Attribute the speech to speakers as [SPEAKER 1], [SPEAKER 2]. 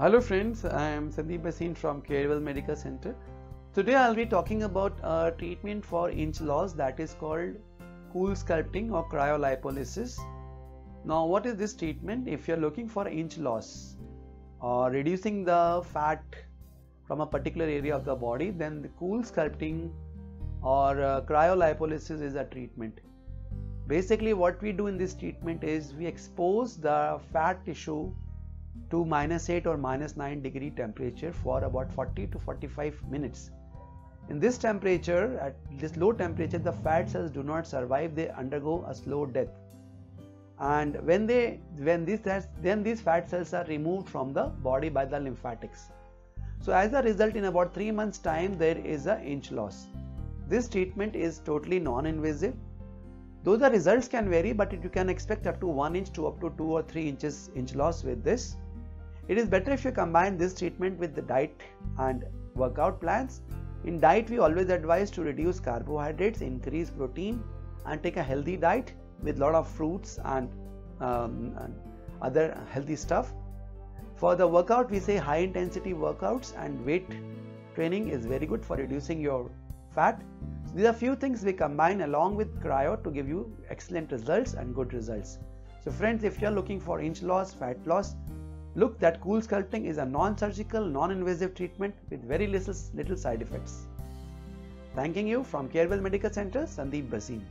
[SPEAKER 1] Hello friends, I am Sandeep Bhasin from Carewell Medical Center. Today I'll be talking about a treatment for inch loss that is called cool sculpting or cryolipolysis. Now what is this treatment? If you're looking for inch loss or reducing the fat from a particular area of the body then the cool sculpting or uh, cryolipolysis is a treatment. Basically what we do in this treatment is we expose the fat tissue to minus 8 or minus 9 degree temperature for about 40 to 45 minutes. In this temperature, at this low temperature, the fat cells do not survive, they undergo a slow death. And when they when these then these fat cells are removed from the body by the lymphatics. So as a result, in about 3 months time, there is a inch loss. This treatment is totally non-invasive. Though the results can vary, but you can expect up to 1 inch to up to 2 or 3 inches inch loss with this. It is better if you combine this treatment with the diet and workout plans. In diet, we always advise to reduce carbohydrates, increase protein, and take a healthy diet with lot of fruits and, um, and other healthy stuff. For the workout, we say high intensity workouts and weight training is very good for reducing your fat. So these are few things we combine along with cryo to give you excellent results and good results. So friends, if you are looking for inch loss, fat loss, look that cool sculpting is a non-surgical, non-invasive treatment with very little, little side effects. Thanking you from Carewell Medical Center, Sandeep Bhasin.